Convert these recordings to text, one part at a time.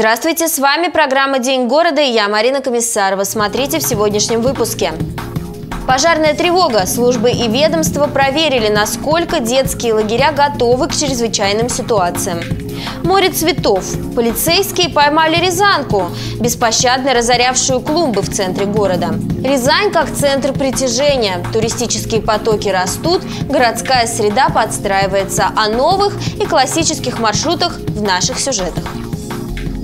Здравствуйте, с вами программа «День города» и я, Марина Комиссарова. Смотрите в сегодняшнем выпуске. Пожарная тревога. Службы и ведомства проверили, насколько детские лагеря готовы к чрезвычайным ситуациям. Море цветов. Полицейские поймали Рязанку, беспощадно разорявшую клумбы в центре города. Рязань как центр притяжения. Туристические потоки растут, городская среда подстраивается о новых и классических маршрутах в наших сюжетах.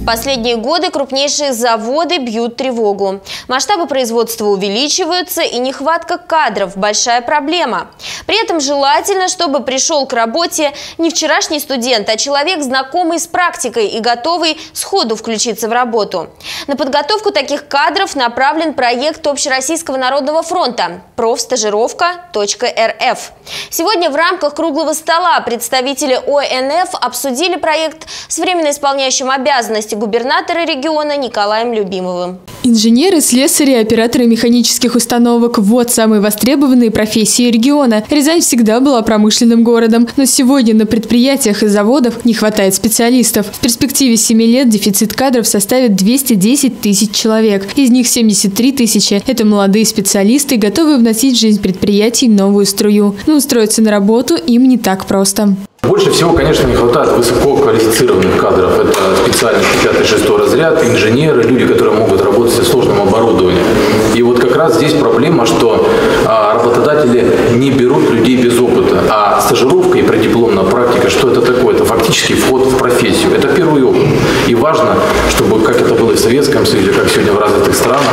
Последние годы крупнейшие заводы бьют тревогу. Масштабы производства увеличиваются и нехватка кадров – большая проблема. При этом желательно, чтобы пришел к работе не вчерашний студент, а человек, знакомый с практикой и готовый сходу включиться в работу. На подготовку таких кадров направлен проект Общероссийского народного фронта профстажировка.рф. Сегодня в рамках круглого стола представители ОНФ обсудили проект с временно исполняющим обязанности губернатора региона Николаем Любимовым. Инженеры, слесари, операторы механических установок – вот самые востребованные профессии региона. Рязань всегда была промышленным городом, но сегодня на предприятиях и заводах не хватает специалистов. В перспективе 7 лет дефицит кадров составит 210 тысяч человек. Из них 73 тысячи – это молодые специалисты, готовые вносить в жизнь предприятий новую струю. Но устроиться на работу им не так просто. Больше всего, конечно, не хватает высококвалифицированных кадров. Это специальности 5-6 разряд, инженеры, люди, которые могут работать со сложным оборудованием. И вот как раз здесь проблема, что а, работодатели не берут людей без опыта. А стажировка и преддипломная практика, что это такое? Это фактически вход в профессию. Это первый опыт. И важно, чтобы, как это было и в Советском Союзе, как сегодня в развитых странах,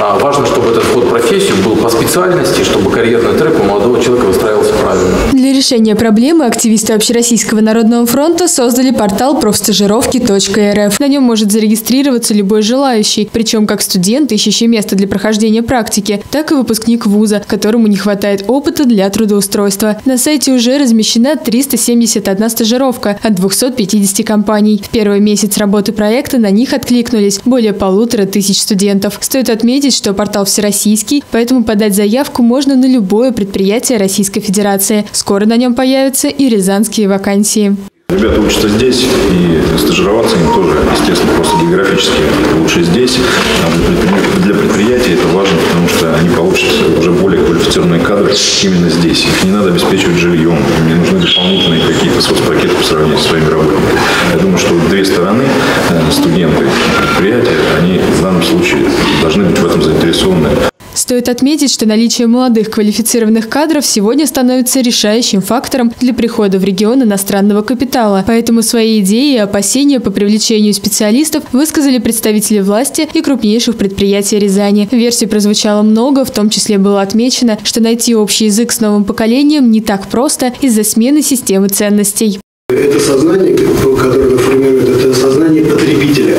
а, важно, чтобы этот вход в профессию был по специальности, чтобы карьерный трек у молодого человека выстраивался правильно. Для решения проблемы активисты Общероссийского народного фронта создали портал профстажировки.рф. На нем может зарегистрироваться любой желающий, причем как студент, ищущий место для прохождения практики, так и выпускник вуза, которому не хватает опыта для трудоустройства. На сайте уже размещена 371 стажировка от 250 компаний. В первый месяц работы проекта на них откликнулись более полутора тысяч студентов. Стоит отметить, что портал всероссийский, поэтому подать заявку можно на любое предприятие Российской Федерации. Скоро на нем появится и Рязань гражданские вакансии. Ребята учатся здесь, и стажироваться им тоже, естественно, просто географически лучше здесь. А для предприятий это важно, потому что они получат уже более квалифицированные кадры именно здесь. Их не надо обеспечивать жильем, им не нужны дополнительные какие-то соцпакеты по сравнению со своими работниками. Я думаю, что две стороны, э, студенты предприятия, они в данном случае должны быть в этом заинтересованы. Стоит отметить, что наличие молодых квалифицированных кадров сегодня становится решающим фактором для прихода в регион иностранного капитала. Поэтому свои идеи и опасения по привлечению специалистов высказали представители власти и крупнейших предприятий Рязани. Версий прозвучало много, в том числе было отмечено, что найти общий язык с новым поколением не так просто из-за смены системы ценностей. Это сознание, которое формирует, это сознание потребителя.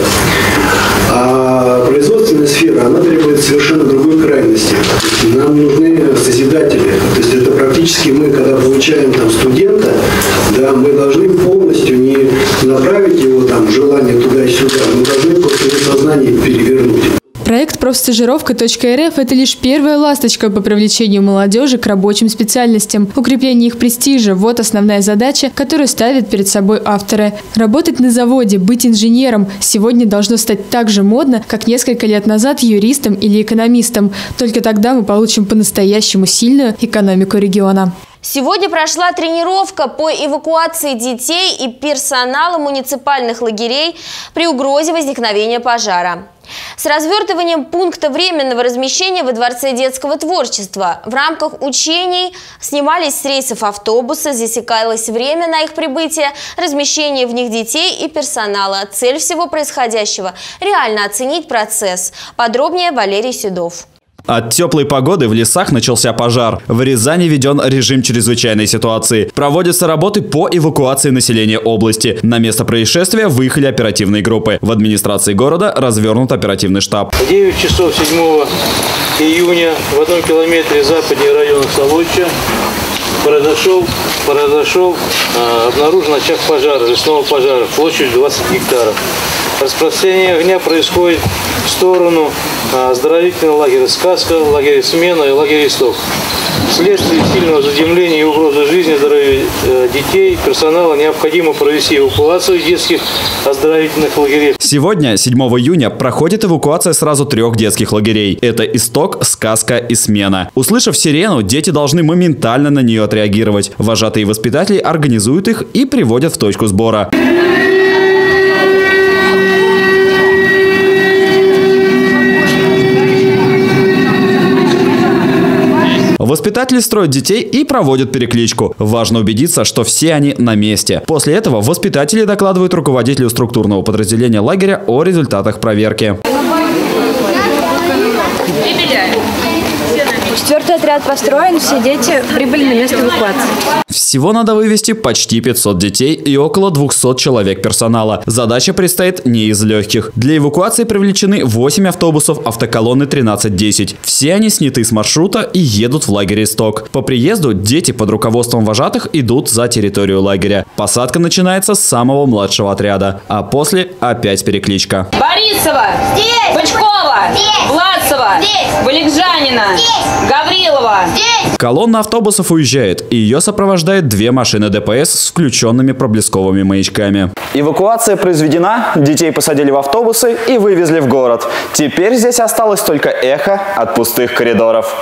А производственная сфера, она требует совершенно другой крайности. Нам нужны созидатели. То есть это практически мы, когда получаем там студента, да, мы должны полностью не направить его там желание туда и сюда, мы должны просто его сознание перевернуть. Проект профстажировка.рф – это лишь первая ласточка по привлечению молодежи к рабочим специальностям. Укрепление их престижа – вот основная задача, которую ставят перед собой авторы. Работать на заводе, быть инженером сегодня должно стать так же модно, как несколько лет назад юристом или экономистом. Только тогда мы получим по-настоящему сильную экономику региона. Сегодня прошла тренировка по эвакуации детей и персонала муниципальных лагерей при угрозе возникновения пожара. С развертыванием пункта временного размещения во Дворце детского творчества в рамках учений снимались с рейсов автобусы, засекалось время на их прибытие, размещение в них детей и персонала. Цель всего происходящего – реально оценить процесс. Подробнее Валерий Седов. От теплой погоды в лесах начался пожар. В Рязани введен режим чрезвычайной ситуации. Проводятся работы по эвакуации населения области. На место происшествия выехали оперативные группы. В администрации города развернут оперативный штаб. 9 часов 7 июня в одном километре западнее района Солодча произошел, произошел э, обнаружен очаг пожара, лесного пожара площадью 20 гектаров. Распространение огня происходит в сторону оздоровительного лагеря «Сказка», лагеря «Смена» и лагеря «Исток». Вследствие сильного задымления и угрозы жизни здоровья э, детей, персонала необходимо провести эвакуацию детских оздоровительных лагерей. Сегодня, 7 июня, проходит эвакуация сразу трех детских лагерей. Это «Исток», «Сказка» и «Смена». Услышав сирену, дети должны моментально на нее отреагировать. Вожатые воспитатели организуют их и приводят в точку сбора. Воспитатели строят детей и проводят перекличку. Важно убедиться, что все они на месте. После этого воспитатели докладывают руководителю структурного подразделения лагеря о результатах проверки. Отряд построен, все дети прибыли на место эвакуации. Всего надо вывести почти 500 детей и около 200 человек персонала. Задача предстоит не из легких. Для эвакуации привлечены 8 автобусов автоколонны 1310. Все они сняты с маршрута и едут в лагерь «Исток». По приезду дети под руководством вожатых идут за территорию лагеря. Посадка начинается с самого младшего отряда, а после опять перекличка. Борисова! Здесь! Бычкова! Здесь! Владцева! Здесь! Валикжанина! Здесь! Гаврилова! Здесь! Колонна автобусов уезжает, и ее сопровождает две машины ДПС с включенными проблесковыми маячками. Эвакуация произведена, детей посадили в автобусы и вывезли в город. Теперь здесь осталось только эхо от пустых коридоров.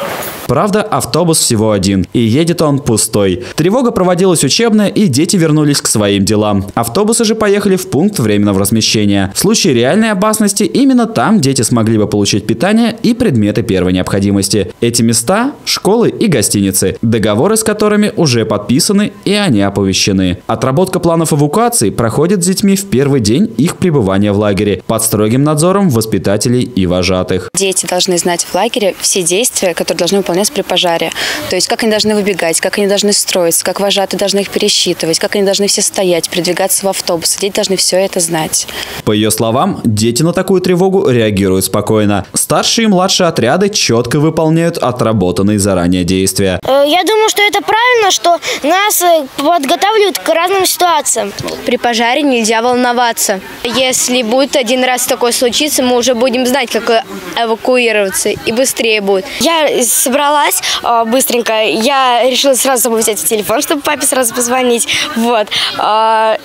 Правда, автобус всего один, и едет он пустой. Тревога проводилась учебная, и дети вернулись к своим делам. Автобусы же поехали в пункт временного размещения. В случае реальной опасности именно там дети смогли бы получить питание и предметы первой необходимости. Эти места – школы и гостиницы, договоры с которыми уже подписаны и они оповещены. Отработка планов эвакуации проходит с детьми в первый день их пребывания в лагере под строгим надзором воспитателей и вожатых. Дети должны знать в лагере все действия, которые должны выполнять при пожаре. То есть, как они должны выбегать, как они должны строиться, как вожатые должны их пересчитывать, как они должны все стоять, передвигаться в автобус. Дети должны все это знать. По ее словам, дети на такую тревогу реагируют спокойно. Старшие и младшие отряды четко выполняют отработанные заранее действия. Э, я думаю, что это правильно, что нас э, подготавливают к разным ситуациям. При пожаре нельзя волноваться. Если будет один раз такое случиться, мы уже будем знать, как эвакуироваться, и быстрее будет. Я собралась э, быстренько. Я решила сразу собой взять телефон, чтобы папе сразу позвонить. Вот. Э,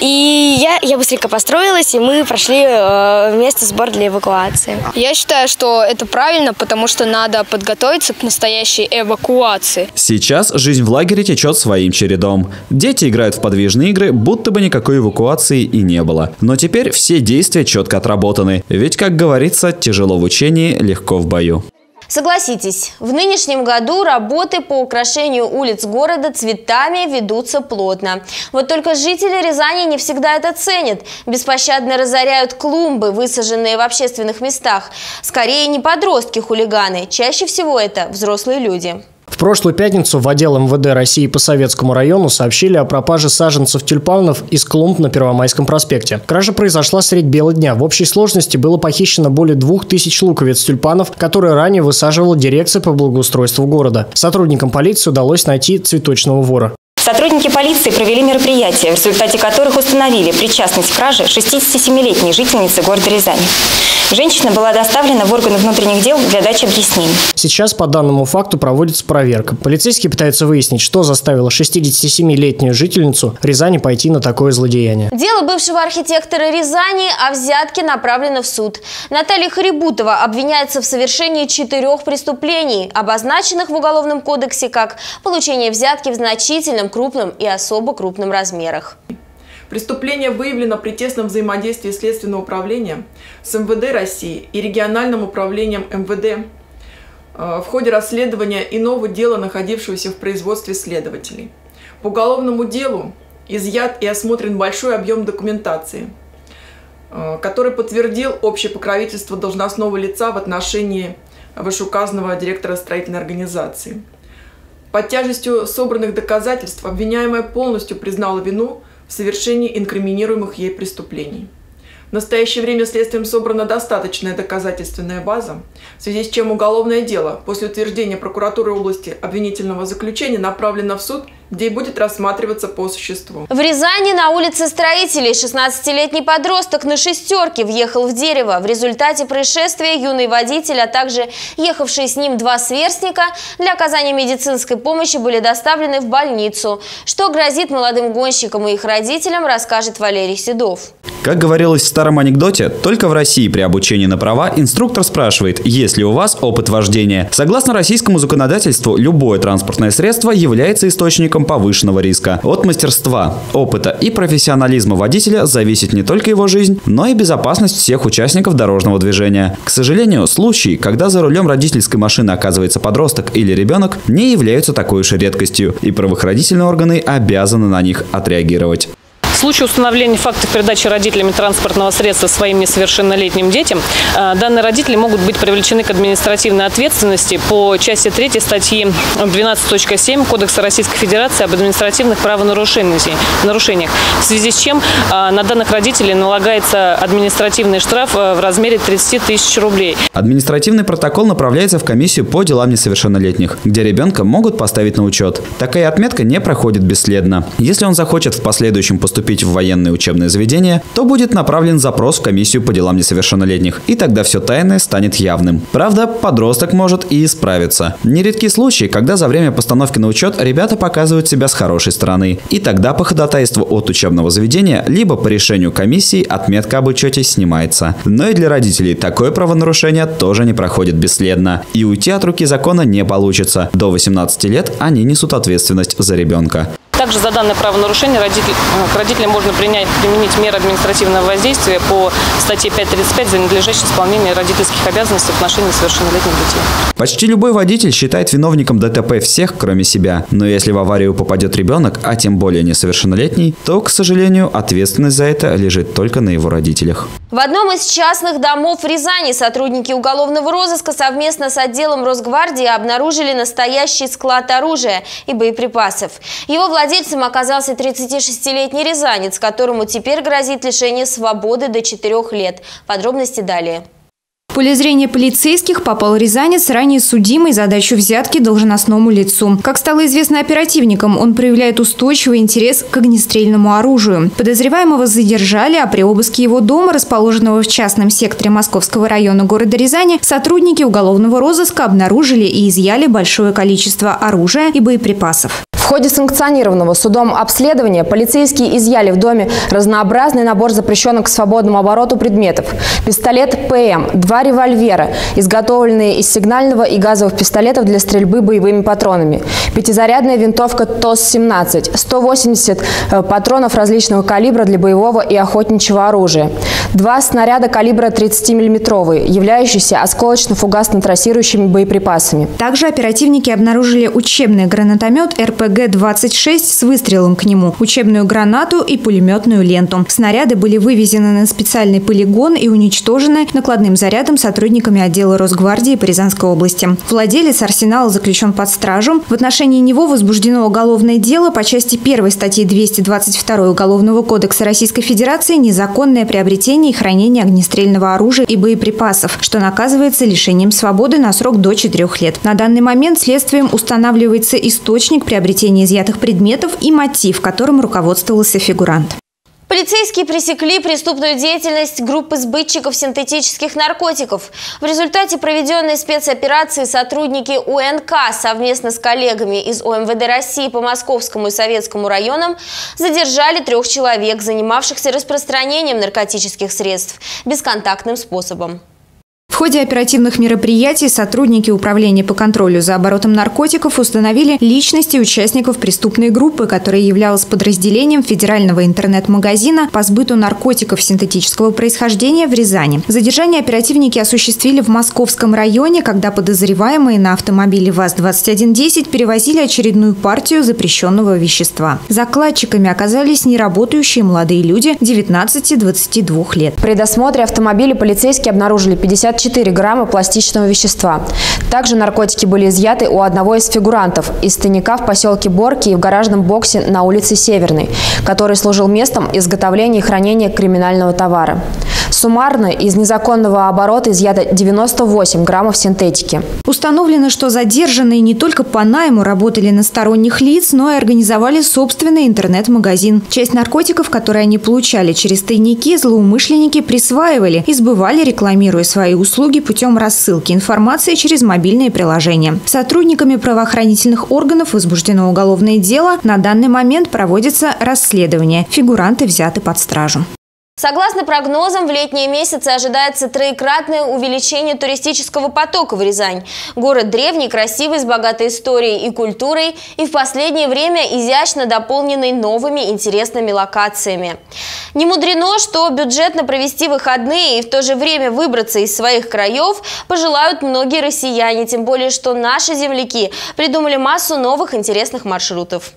и я, я быстренько построилась, и мы прошли э, место сбор для эвакуации. Я считаю, что это правильно, потому что надо подготовиться к настоящей эвакуации. Сейчас жизнь в лагере течет своим чередом. Дети играют в подвижные игры, будто бы никакой эвакуации и не было. Но теперь все действия четко отработаны. Ведь, как говорится, тяжело в учении, легко в бою. Согласитесь, в нынешнем году работы по украшению улиц города цветами ведутся плотно. Вот только жители Рязани не всегда это ценят. Беспощадно разоряют клумбы, высаженные в общественных местах. Скорее не подростки-хулиганы, чаще всего это взрослые люди. Прошлую пятницу в отдел МВД России по Советскому району сообщили о пропаже саженцев тюльпанов из клумб на Первомайском проспекте. Кража произошла средь бела дня. В общей сложности было похищено более двух тысяч луковиц тюльпанов, которые ранее высаживала дирекция по благоустройству города. Сотрудникам полиции удалось найти цветочного вора. Сотрудники полиции провели мероприятия, в результате которых установили причастность к краже 67-летней жительницы города Рязани. Женщина была доставлена в органы внутренних дел для дачи объяснений. Сейчас по данному факту проводится проверка. Полицейские пытаются выяснить, что заставило 67-летнюю жительницу Рязани пойти на такое злодеяние. Дело бывшего архитектора Рязани о взятке направлено в суд. Наталья Харибутова обвиняется в совершении четырех преступлений, обозначенных в Уголовном кодексе как получение взятки в значительном крупном и особо крупном размерах. Преступление выявлено при тесном взаимодействии Следственного управления с МВД России и региональным управлением МВД э, в ходе расследования иного дела, находившегося в производстве следователей. По уголовному делу изъят и осмотрен большой объем документации, э, который подтвердил общее покровительство должностного лица в отношении вышеуказанного директора строительной организации – под тяжестью собранных доказательств обвиняемая полностью признала вину в совершении инкриминируемых ей преступлений. В настоящее время следствием собрана достаточная доказательственная база, в связи с чем уголовное дело после утверждения прокуратуры области обвинительного заключения направлено в суд где и будет рассматриваться по существу. В Рязани на улице строителей 16-летний подросток на шестерке въехал в дерево. В результате происшествия юный водитель, а также ехавшие с ним два сверстника для оказания медицинской помощи были доставлены в больницу. Что грозит молодым гонщикам и их родителям, расскажет Валерий Седов. Как говорилось в старом анекдоте, только в России при обучении на права инструктор спрашивает, есть ли у вас опыт вождения. Согласно российскому законодательству, любое транспортное средство является источником повышенного риска. От мастерства, опыта и профессионализма водителя зависит не только его жизнь, но и безопасность всех участников дорожного движения. К сожалению, случаи, когда за рулем родительской машины оказывается подросток или ребенок, не являются такой уж редкостью, и правоохранительные органы обязаны на них отреагировать. Случае установления фактов передачи родителями транспортного средства своим несовершеннолетним детям, э, данные родители могут быть привлечены к административной ответственности по части 3 статьи 12.7 Кодекса Российской Федерации об административных правонарушениях, в связи с чем э, на данных родителей налагается административный штраф э, в размере 30 тысяч рублей. Административный протокол направляется в комиссию по делам несовершеннолетних, где ребенка могут поставить на учет. Такая отметка не проходит бесследно. Если он захочет в последующем поступить в военное учебное заведение, то будет направлен запрос в комиссию по делам несовершеннолетних, и тогда все тайное станет явным. Правда, подросток может и исправиться. Нередки случаи, когда за время постановки на учет ребята показывают себя с хорошей стороны, и тогда по ходатайству от учебного заведения, либо по решению комиссии отметка об учете снимается. Но и для родителей такое правонарушение тоже не проходит бесследно, и уйти от руки закона не получится. До 18 лет они несут ответственность за ребенка. Также за данное правонарушение родитель, э, к родителям можно принять, применить меры административного воздействия по статье 5.35 за ненадлежащее исполнение родительских обязанностей в отношении несовершеннолетних детей. Почти любой водитель считает виновником ДТП всех, кроме себя. Но если в аварию попадет ребенок, а тем более несовершеннолетний, то, к сожалению, ответственность за это лежит только на его родителях. В одном из частных домов в Рязани сотрудники уголовного розыска совместно с отделом Росгвардии обнаружили настоящий склад оружия и боеприпасов. Его владелец Владельцем оказался 36-летний рязанец, которому теперь грозит лишение свободы до 4 лет. Подробности далее. В поле зрения полицейских попал рязанец, ранее судимый за дачу взятки должностному лицу. Как стало известно оперативникам, он проявляет устойчивый интерес к огнестрельному оружию. Подозреваемого задержали, а при обыске его дома, расположенного в частном секторе Московского района города Рязани, сотрудники уголовного розыска обнаружили и изъяли большое количество оружия и боеприпасов. В ходе санкционированного судом обследования полицейские изъяли в доме разнообразный набор запрещенных к свободному обороту предметов. Пистолет ПМ, два револьвера, изготовленные из сигнального и газовых пистолетов для стрельбы боевыми патронами, пятизарядная винтовка ТОС-17, 180 э, патронов различного калибра для боевого и охотничьего оружия, два снаряда калибра 30 мм, являющиеся осколочно-фугасно-трассирующими боеприпасами. Также оперативники обнаружили учебный гранатомет РПГ РПГ-26 с выстрелом к нему, учебную гранату и пулеметную ленту. Снаряды были вывезены на специальный полигон и уничтожены накладным зарядом сотрудниками отдела Росгвардии по Рязанской области. Владелец арсенала заключен под стражу. В отношении него возбуждено уголовное дело по части 1 статьи 222 Уголовного кодекса Российской Федерации «Незаконное приобретение и хранение огнестрельного оружия и боеприпасов», что наказывается лишением свободы на срок до 4 лет. На данный момент следствием устанавливается источник приобретения приобретения изъятых предметов и мотив, которым руководствовался фигурант. Полицейские пресекли преступную деятельность группы сбытчиков синтетических наркотиков. В результате проведенной спецоперации сотрудники УНК совместно с коллегами из ОМВД России по Московскому и Советскому районам задержали трех человек, занимавшихся распространением наркотических средств бесконтактным способом. В ходе оперативных мероприятий сотрудники Управления по контролю за оборотом наркотиков установили личности участников преступной группы, которая являлась подразделением федерального интернет-магазина по сбыту наркотиков синтетического происхождения в Рязани. Задержание оперативники осуществили в Московском районе, когда подозреваемые на автомобиле ВАЗ-2110 перевозили очередную партию запрещенного вещества. Закладчиками оказались неработающие молодые люди 19-22 лет. При досмотре автомобиля полицейские обнаружили 54 4 грамма пластичного вещества. Также наркотики были изъяты у одного из фигурантов из тайника в поселке Борки и в гаражном боксе на улице Северной, который служил местом изготовления и хранения криминального товара. Суммарно из незаконного оборота изъято 98 граммов синтетики. Установлено, что задержанные не только по найму работали на сторонних лиц, но и организовали собственный интернет-магазин. Часть наркотиков, которые они получали через тайники, злоумышленники присваивали и сбывали, рекламируя свои услуги путем рассылки информации через мобильные приложения. Сотрудниками правоохранительных органов возбуждено уголовное дело. На данный момент проводится расследование. Фигуранты взяты под стражу. Согласно прогнозам, в летние месяцы ожидается троекратное увеличение туристического потока в Рязань. Город древний, красивый, с богатой историей и культурой, и в последнее время изящно дополненный новыми интересными локациями. Не мудрено, что бюджетно провести выходные и в то же время выбраться из своих краев пожелают многие россияне, тем более, что наши земляки придумали массу новых интересных маршрутов.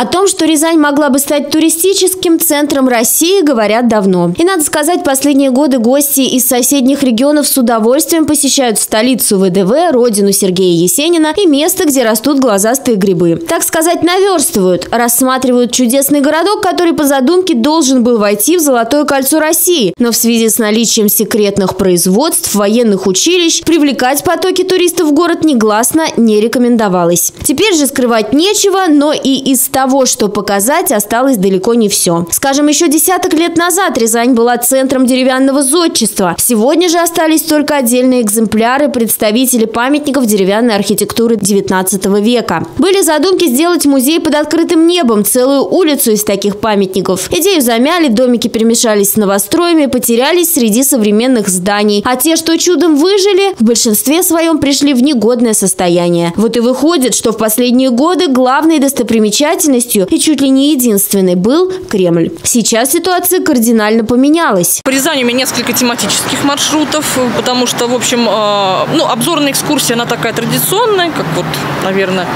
О том, что Рязань могла бы стать туристическим центром России, говорят давно. И надо сказать, последние годы гости из соседних регионов с удовольствием посещают столицу ВДВ, родину Сергея Есенина и место, где растут глазастые грибы. Так сказать, наверстывают, рассматривают чудесный городок, который по задумке должен был войти в Золотое кольцо России. Но в связи с наличием секретных производств, военных училищ, привлекать потоки туристов в город негласно не рекомендовалось. Теперь же скрывать нечего, но и из того, что показать, осталось далеко не все. Скажем, еще десяток лет назад Рязань была центром деревянного зодчества. Сегодня же остались только отдельные экземпляры представители памятников деревянной архитектуры 19 века. Были задумки сделать музей под открытым небом, целую улицу из таких памятников. Идею замяли, домики перемешались с новостроями, потерялись среди современных зданий. А те, что чудом выжили, в большинстве своем пришли в негодное состояние. Вот и выходит, что в последние годы главной достопримечательностью деятельностью и чуть ли не единственный был Кремль. Сейчас ситуация кардинально поменялась. По Рязани у меня несколько тематических маршрутов, потому что, в общем, э, ну, обзорная экскурсия, она такая традиционная, как вот, наверное,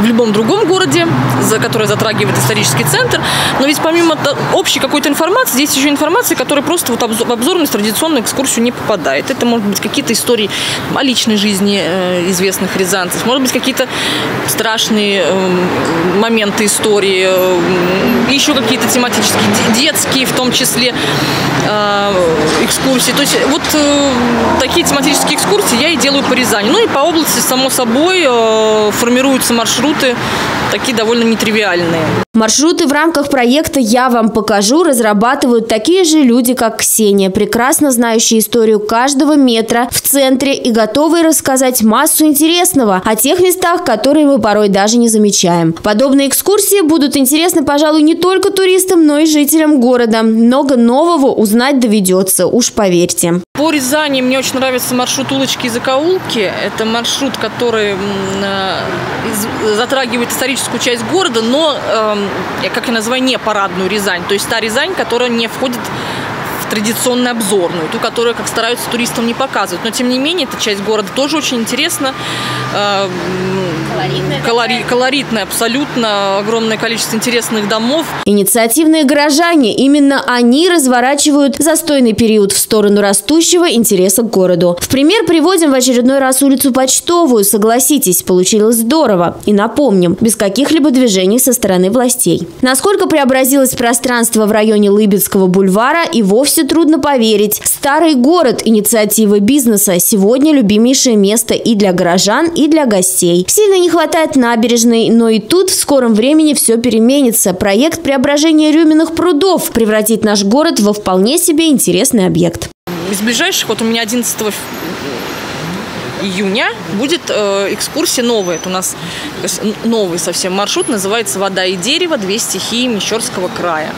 в любом другом городе, за который затрагивает исторический центр. Но ведь помимо общей какой-то информации, здесь еще информация, которая просто вот в обзорную традиционную экскурсию не попадает. Это может быть какие-то истории о личной жизни э, известных рязанцев, может быть какие-то страшные э, моменты истории, э, еще какие-то тематические, детские в том числе экскурсии. То есть вот такие тематические экскурсии я и делаю по Рязани. Ну и по области, само собой, формируются маршруты маршруты такие довольно нетривиальные. Маршруты в рамках проекта «Я вам покажу» разрабатывают такие же люди, как Ксения, прекрасно знающие историю каждого метра в центре и готовые рассказать массу интересного о тех местах, которые мы порой даже не замечаем. Подобные экскурсии будут интересны, пожалуй, не только туристам, но и жителям города. Много нового узнать доведется, уж поверьте. По Рязани мне очень нравится маршрут улочки и закоулки. Это маршрут, который э, затрагивает историческую часть города, но, эм, как я называю, не парадную Рязань. То есть та Рязань, которая не входит традиционную обзорную, ту, которую как стараются туристам не показывать. Но, тем не менее, эта часть города тоже очень интересна. Колоритная, колори, колоритная абсолютно. Огромное количество интересных домов. Инициативные горожане. Именно они разворачивают застойный период в сторону растущего интереса к городу. В пример приводим в очередной раз улицу Почтовую. Согласитесь, получилось здорово. И напомним, без каких-либо движений со стороны властей. Насколько преобразилось пространство в районе Лыбецкого бульвара и вовсе вовсе трудно поверить. Старый город – инициатива бизнеса. Сегодня любимейшее место и для горожан, и для гостей. Сильно не хватает набережной, но и тут в скором времени все переменится. Проект преображения Рюминых прудов превратит наш город во вполне себе интересный объект. Из ближайших, вот у меня 11 июня будет э, экскурсия новая. Это у нас новый совсем маршрут, называется «Вода и дерево. Две стихии Мещерского края».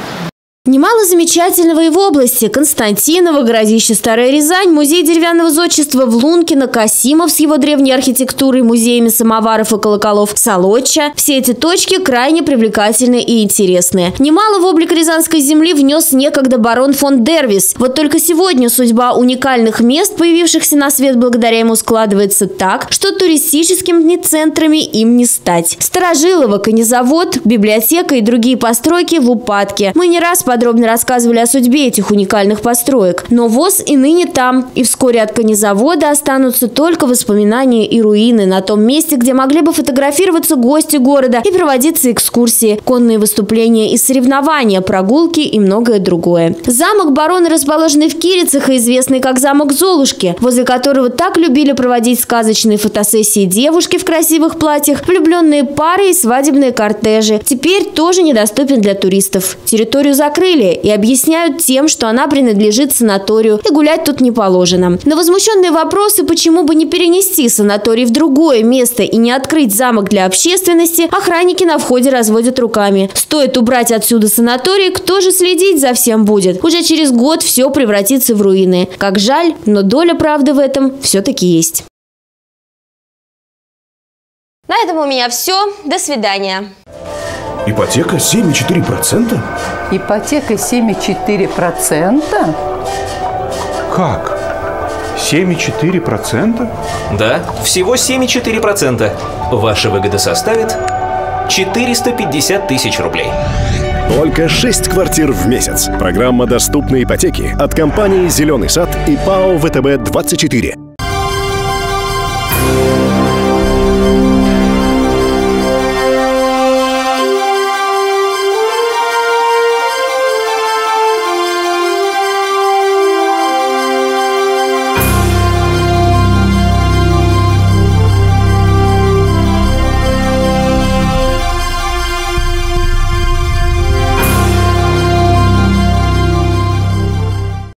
Немало замечательного и в области. Константиново, городище Старая Рязань, музей деревянного зодчества в Лункино, Касимов с его древней архитектурой, музеями самоваров и колоколов, Солоча. Все эти точки крайне привлекательны и интересные. Немало в облик Рязанской земли внес некогда барон фон Дервис. Вот только сегодня судьба уникальных мест, появившихся на свет благодаря ему, складывается так, что туристическими центрами им не стать. Старожилово, конезавод, библиотека и другие постройки в упадке. Мы не раз под подробно рассказывали о судьбе этих уникальных построек. Но ВОЗ и ныне там, и вскоре от конезавода останутся только воспоминания и руины на том месте, где могли бы фотографироваться гости города и проводиться экскурсии, конные выступления и соревнования, прогулки и многое другое. Замок барона, расположенный в Кирицах и известный как замок Золушки, возле которого так любили проводить сказочные фотосессии девушки в красивых платьях, влюбленные пары и свадебные кортежи, теперь тоже недоступен для туристов. Территорию закрыли и объясняют тем, что она принадлежит санаторию и гулять тут не положено. На возмущенные вопросы, почему бы не перенести санаторий в другое место и не открыть замок для общественности, охранники на входе разводят руками. Стоит убрать отсюда санаторий, кто же следить за всем будет? Уже через год все превратится в руины. Как жаль, но доля правды в этом все-таки есть. На этом у меня все. До свидания. Ипотека 7,4%? Ипотека 7,4%? Как? 7,4%? Да, всего 7,4%. Ваша выгода составит 450 тысяч рублей. Только 6 квартир в месяц. Программа доступной ипотеки от компании «Зеленый сад» и ПАО «ВТБ-24».